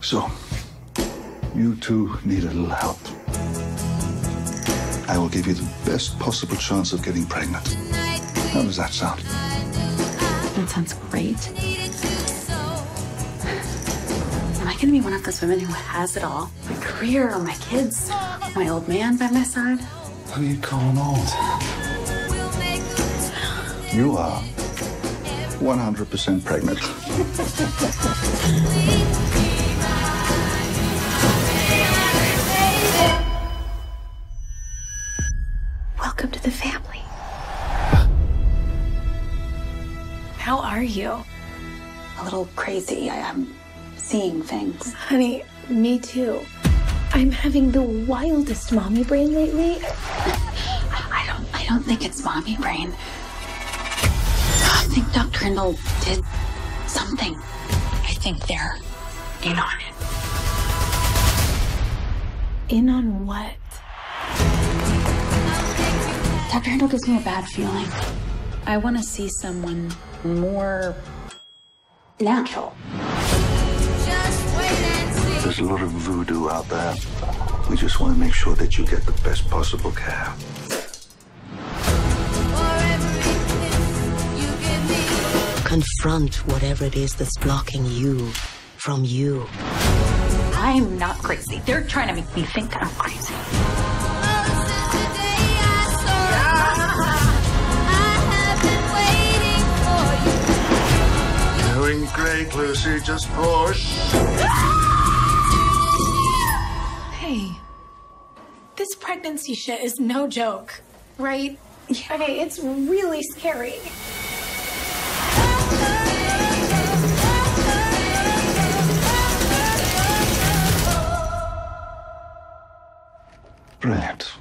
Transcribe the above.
So, you two need a little help. I will give you the best possible chance of getting pregnant. How does that sound? That sounds great. Am I going to be one of those women who has it all? My career, my kids, my old man by my side? Who are you calling old? You are 100% pregnant. Welcome to the family. How are you? A little crazy. I, am seeing things. Honey, me too. I'm having the wildest mommy brain lately. I don't I don't think it's mommy brain. I think Dr. Hindle did something. I think they're in on it. In on what? Dr. Hindle gives me a bad feeling. I want to see someone more natural. There's a lot of voodoo out there. We just want to make sure that you get the best possible care. Confront whatever it is that's blocking you from you. I'm not crazy. They're trying to make me think I'm crazy. Doing great, Lucy. Just push. Hey, this pregnancy shit is no joke, right? Okay, it's really scary. Brilliant.